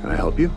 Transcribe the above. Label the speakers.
Speaker 1: Can I help you?